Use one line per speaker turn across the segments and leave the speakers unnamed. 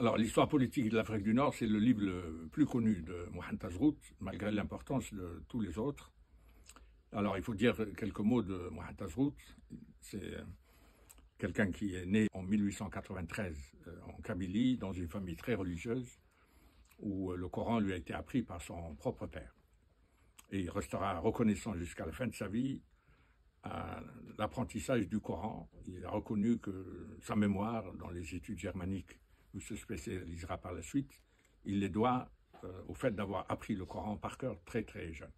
Alors, l'histoire politique de l'Afrique du Nord, c'est le livre le plus connu de Mohamed Tazrout, malgré l'importance de tous les autres. Alors, il faut dire quelques mots de Mohamed Tazrout. C'est quelqu'un qui est né en 1893 euh, en Kabylie, dans une famille très religieuse, où le Coran lui a été appris par son propre père. Et il restera reconnaissant jusqu'à la fin de sa vie à l'apprentissage du Coran. Il a reconnu que sa mémoire dans les études germaniques, il se spécialisera par la suite, il les doit euh, au fait d'avoir appris le Coran par cœur très très jeune.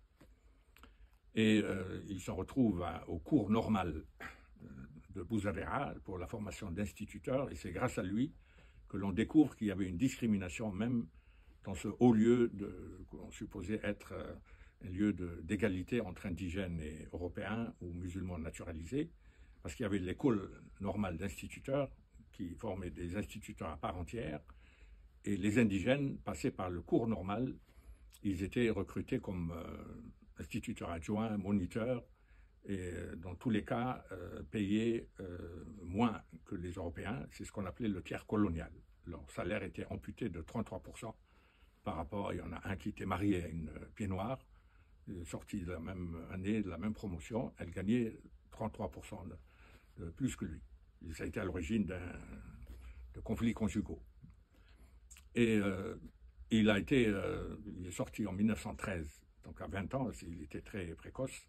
Et euh, il se retrouve au cours normal euh, de Bouzavera pour la formation d'instituteurs, et c'est grâce à lui que l'on découvre qu'il y avait une discrimination même dans ce haut lieu qu'on supposait être un lieu d'égalité entre indigènes et européens ou musulmans naturalisés, parce qu'il y avait l'école normale d'instituteurs qui formait des instituteurs à part entière, et les indigènes passaient par le cours normal, ils étaient recrutés comme euh, instituteurs adjoints, moniteurs, et euh, dans tous les cas euh, payés moins que les Européens, c'est ce qu'on appelait le tiers colonial. Leur salaire était amputé de 33% par rapport, il y en a un qui était marié à une pied noire, sortie de la même année, de la même promotion, elle gagnait 33% de, plus que lui. Ça a été à l'origine de conflits conjugaux. Et euh, il a été, euh, il est sorti en 1913, donc à 20 ans, il était très précoce,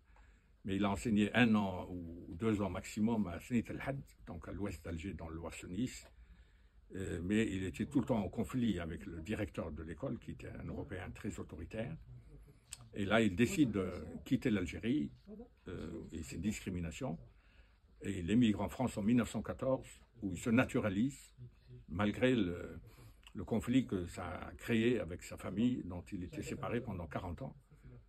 mais il a enseigné un an ou deux ans maximum à Snit el-Had, donc à l'ouest d'Alger, dans le Loire-Nice. Euh, mais il était tout le temps en conflit avec le directeur de l'école, qui était un Européen très autoritaire. Et là, il décide de quitter l'Algérie et ses discriminations. Et il émigre en France en 1914, où il se naturalise, malgré le, conflit que ça a créé avec sa famille, dont il était séparé pendant 40 ans.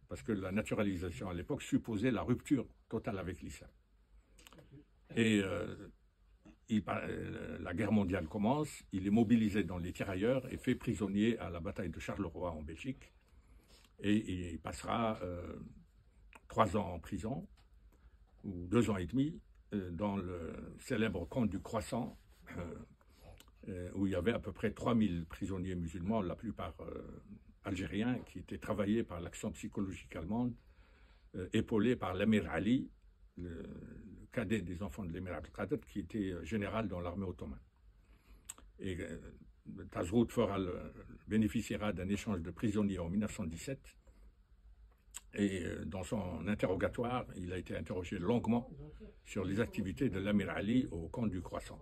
Parce que la naturalisation à l'époque supposait la rupture totale avec l'islam. Et euh, la guerre mondiale commence, il est mobilisé dans les tirailleurs et fait prisonnier à la bataille de Charleroi en Belgique et il passera euh, trois ans en prison, ou deux ans et demi, dans le célèbre camp du Croissant, euh, où il y avait à peu près 3000 prisonniers musulmans, la plupart algériens, qui étaient travaillés par l'action psychologique allemande, épaulés par l'Emir Ali, le, cadet des enfants de l'Emir Abdelkader, qui était général dans l'armée ottomane. Et Tazrout bénéficiera d'un échange de prisonniers en 1917. Et euh, dans son interrogatoire, il a été interrogé longuement sur les activités de l'Amir Ali au camp du Croissant.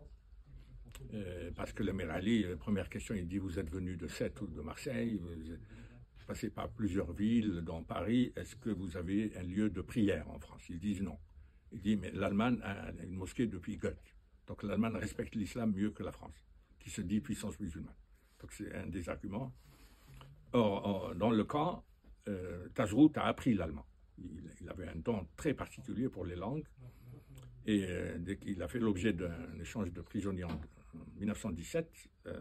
Euh, parce que l'Amir Ali, euh, première question, il dit Vous êtes venu de Sète ou de Marseille, vous passez par plusieurs villes, dans Paris, est-ce que vous avez un lieu de prière en France? Ils disent non. Il dit Mais l'Allemagne a une mosquée depuis Goethe. Donc l'Allemagne respecte l'islam mieux que la France qui se dit puissance musulmane. Donc c'est un des arguments. Or, dans le camp, euh, Tazrout a appris l'allemand. Il, avait un don très particulier pour les langues. Et euh, dès qu'il a fait l'objet d'un échange de prisonniers en, 1917, euh,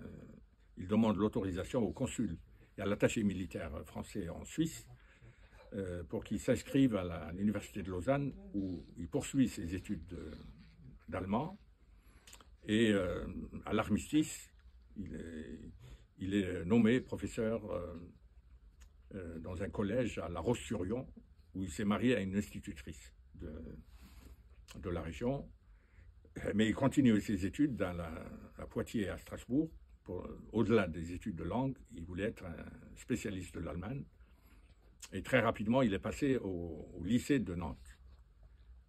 il demande l'autorisation au consul et à l'attaché militaire français en Suisse euh, pour qu'il s'inscrive à l'université de Lausanne où il poursuit ses études d'allemand et à l'armistice, il est, nommé professeur euh, dans un collège à La Roche-sur-Yon, où il s'est marié à une institutrice de, de la région. Mais il continue ses études dans la, à Poitiers et à Strasbourg. Au-delà des études de langue, il voulait être un spécialiste de l'Allemagne. Et très rapidement, il est passé au, lycée de Nantes.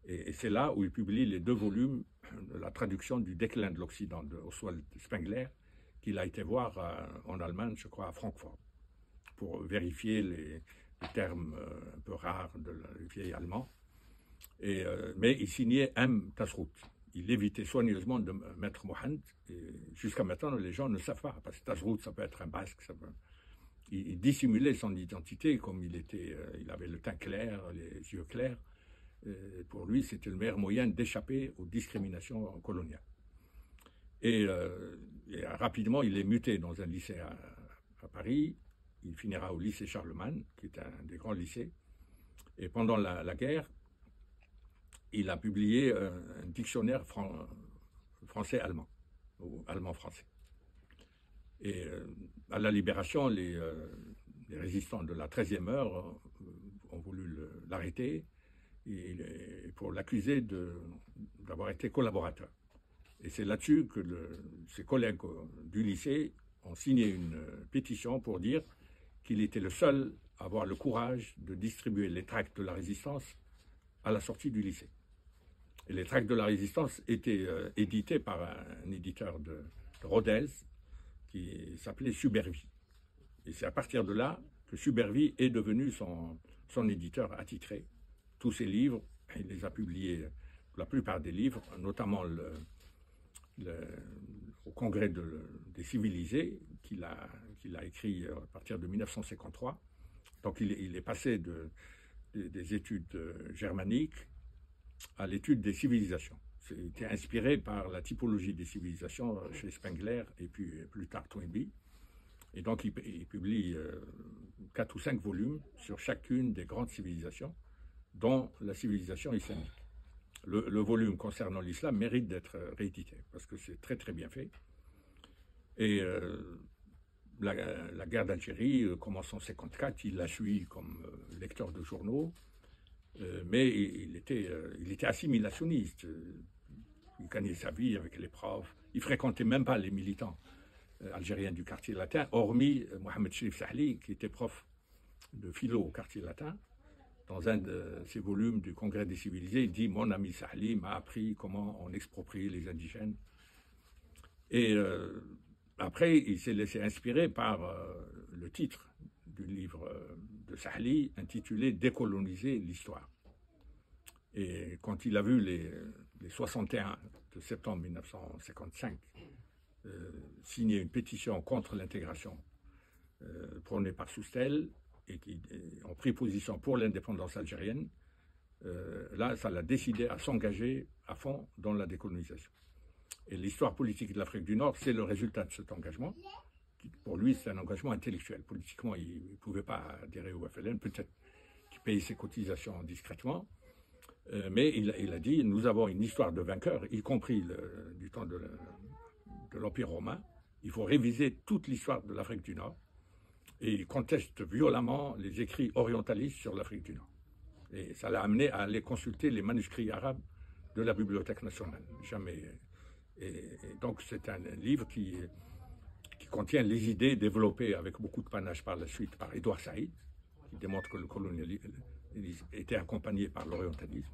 Et, c'est là où il publie les deux volumes la traduction du déclin de l'Occident de Oswald Spengler, qu'il a été voir euh, en Allemagne, je crois, à Francfort, pour vérifier les, termes euh, un peu rares de la vieille allemand. Et, euh, mais il signait M. Tasrout. Il évitait soigneusement de mettre Mohamed. Jusqu'à maintenant, les gens ne savent pas, parce que Tasrout, ça peut être un basque. il, dissimulait son identité, comme il, était, il avait le teint clair, les yeux clairs. Euh, pour lui, c'était le meilleur moyen d'échapper aux discriminations coloniales. Euh, et, rapidement, il est muté dans un lycée à, Paris. Il finira au lycée Charlemagne, qui est un des grands lycées. Et pendant la, guerre, il a publié un, dictionnaire français-allemand, ou allemand-français. Et à la libération, les, résistants de la 13e heure ont voulu l'arrêter pour l'accuser d'avoir été collaborateur. Et c'est là-dessus que ses collègues du lycée ont signé une pétition pour dire qu'il était le seul à avoir le courage de distribuer les tracts de la résistance à la sortie du lycée. Et les tracts de la résistance étaient euh, édités par un, éditeur de, Rodez qui s'appelait Subervie. Et c'est à partir de là que Subervie est devenu son, son éditeur attitré. Tous ses livres, il les a publiés, la plupart des livres, notamment le, Congrès des civilisés qu'il a, écrit à partir de 1953. Donc il, est passé de, des études euh, germaniques à l'étude des civilisations. C'était inspiré par la typologie des civilisations euh, chez Spengler et puis euh, plus tard Toynbee. Et donc il, publie quatre ou cinq volumes sur chacune des grandes civilisations, dont la civilisation islamique le, volume concernant l'islam mérite d'être réédité parce que c'est très très bien fait. Et euh, la, guerre d'Algérie euh, commence en 54, il l'a suivi comme euh, lecteur de journaux, mais il était, il était assimilationniste. Il gagnait sa vie avec les profs. Il fréquentait même pas les militants algériens du quartier latin, hormis Mohamed Sherif Sahli, qui était prof de philo au quartier latin dans un de ses volumes du Congrès des civilisés, il dit Mon ami Sahli m'a appris comment on exproprie les indigènes. Et euh, après, il s'est laissé inspirer par euh, le titre du livre euh, de Sahli intitulé Décoloniser l'histoire. Et quand il a vu les, 61 de septembre 1955 signer une pétition contre l'intégration prônée par Soustel, et qui ont pris position pour l'indépendance algérienne, euh, là, ça l'a décidé à s'engager à fond dans la décolonisation. Et l'histoire politique de l'Afrique du Nord, c'est le résultat de cet engagement. pour lui, c'est un engagement intellectuel. Politiquement, il ne pouvait pas adhérer au FLN, peut-être qu'il payait ses cotisations discrètement. Euh, mais il, a dit, nous avons une histoire de vainqueurs, y compris du temps de l'Empire romain. Il faut réviser toute l'histoire de l'Afrique du Nord et il conteste violemment les écrits orientalistes sur l'Afrique du Nord. Et ça l'a amené à aller consulter les manuscrits arabes de la Bibliothèque nationale. Jamais. Et, donc c'est un livre qui, qui contient les idées développées avec beaucoup de panache par la suite par Édouard Saïd, qui démontre que le colonialisme était accompagné par l'orientalisme.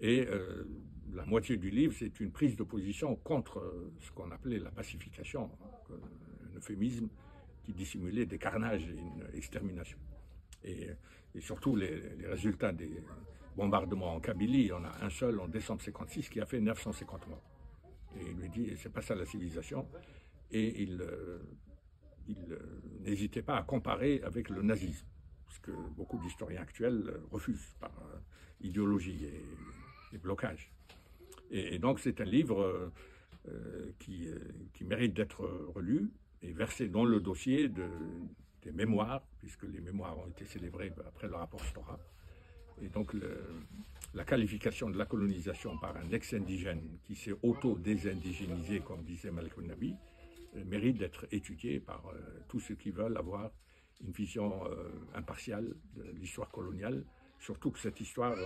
Et euh, la moitié du livre, c'est une prise de position contre ce qu'on appelait la pacification, un euphémisme qui dissimulait des carnages et une extermination. Et, surtout les, résultats des bombardements en Kabylie, en a un seul en décembre 56 qui a fait 950 morts. Et il lui dit, c'est pas ça la civilisation. Et il, euh, euh, n'hésitait pas à comparer avec le nazisme, ce que beaucoup d'historiens actuels refusent par euh, idéologie et, blocage. Et, donc c'est un livre qui, qui mérite d'être relu est versé dans le dossier de, des mémoires, puisque les mémoires ont été célébrées après le rapport. Et donc la qualification de la colonisation par un ex-indigène qui s'est auto-désindigénisé, comme disait Malik Nabi, euh, mérite d'être étudié par euh, tous ceux qui veulent avoir une vision euh, impartiale de l'histoire coloniale, surtout que cette histoire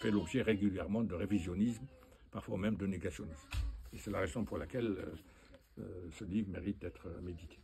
fait l'objet régulièrement de révisionnisme, parfois même de négationnisme. Et c'est la raison pour laquelle ce livre mérite d'être médité.